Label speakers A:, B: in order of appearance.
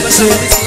A: to it,